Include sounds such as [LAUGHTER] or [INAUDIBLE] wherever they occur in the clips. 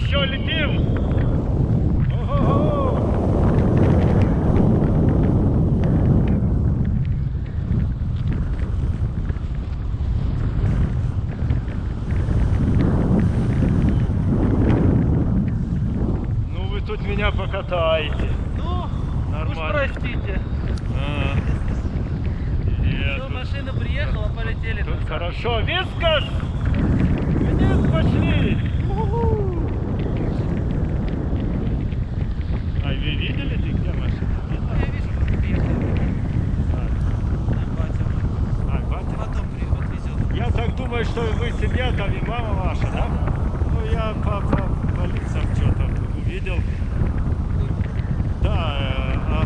еще летим! Ну вы тут меня покатаете. Ну, Нормально. уж простите. А. Тут... машина приехала, полетели. Тут хорошо. Вискас! Вниз пошли! У -у -у. Думаю, что вы семья там и мама ваша, да? Ну я по, по, по лицам что-то увидел. Да, э, а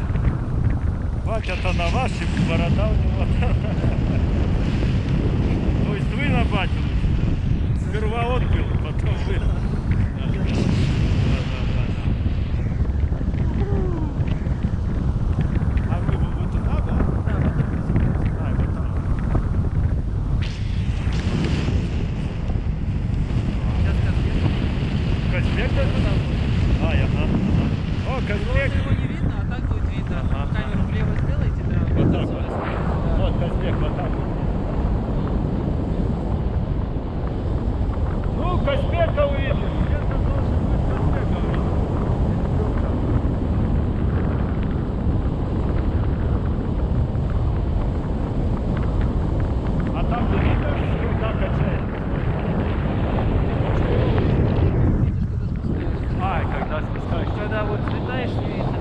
батя-то на вашем, борода у него. [LAUGHS] То есть вы на батю. Сперва он был, потом вы. Да, да, да, да. А вы вот туда, да? Да, потом привезет. А, вот там. Сейчас конкретно. Казбек даже там? А, я, ага, ага. О, Просто Казбек. его не видно, а так будет видно. Ага. Камеру влево сделайте, прям. Вот так Да. вот. Вот Казбек, вот так вот. Ну, Казбека увидим. Где-то должен быть Казбека увидим. А там ты видишь, куда качает? Видишь, когда спускаешься. А, когда спускаешься. Когда вот взлетаешь, не видно.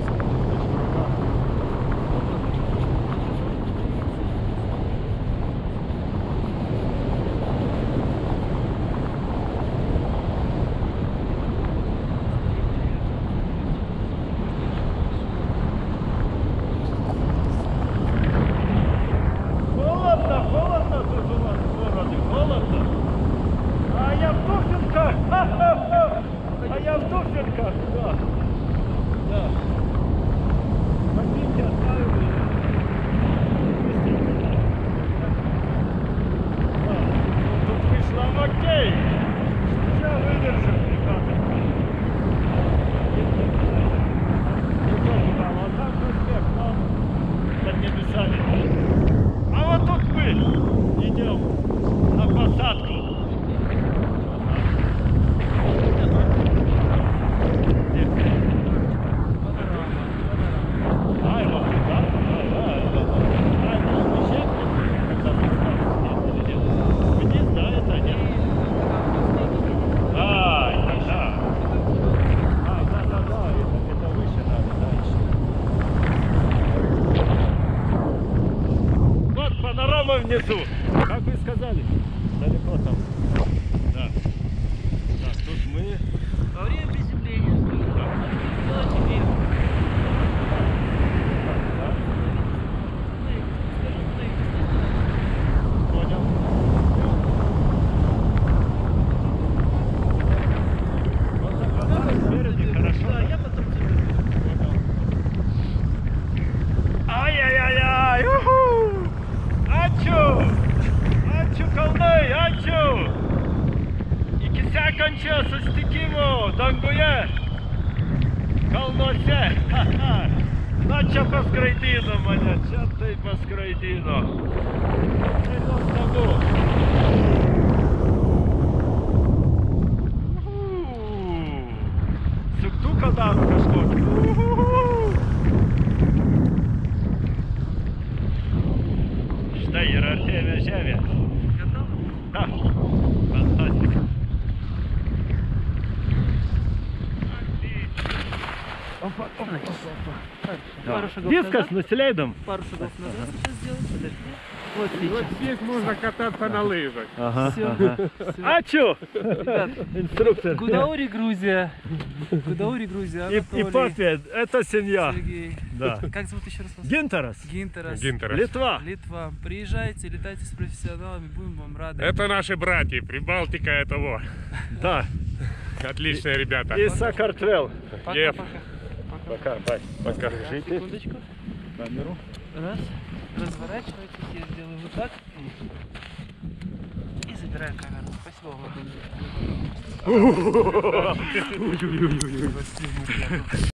Холодно, холодно тут у нас в городе, холодно. А я в туфельках. Ха-ха-ха. [LAUGHS] А я в туфельках, да. Да. Ботинки оставили. Быстренько, да. Да. Ну, тут вышло окей. Все выдержим, ребята. Не то туда, вот там проспект, там под небесами. А вот тут мы идем на посадку. Ай, вот туда. Ай, ай, ай. Ай, ну, смещение, когда спускаться, нет, или нет? Вниз, да, это нет? Ай, да. А, да, да, да, это, это выше надо дальше. Вот панорама внизу. Как вы čia susitikimų danguje, kalnuose. [LAUGHS] Ha, ha. Na čia paskraidino mane, čia tai paskraidino. Tai nuostabu. Suktuką daro kažkokį. Štai yra artėja žemė. Ha. Опа, опа, опа. Пару шагов Viskas, назад. nusileidom. Пару шагов назад сейчас сделать. Подожди. Вот Вот здесь можно кататься на лыжах. Ага. Всё. Ačiū, Ребят, инструктор. Гудаури, Грузия. Гудаури, Грузия. И, и папе, это семья. Сергей. Да. Как зовут еще раз вас? Гинтерас. Гинтерас. Гинтерас. Литва. Литва. Приезжайте, летайте с профессионалами, будем вам рады. Это наши братья, Прибалтика это во. Да. Отличные ребята. И Сакартвел. Ев. Пока-пока. Пока, бай. Пока. Держите Секундочку. камеру. Раз. Разворачивайтесь, я сделаю вот так. И забираю камеру. Спасибо вам огромное.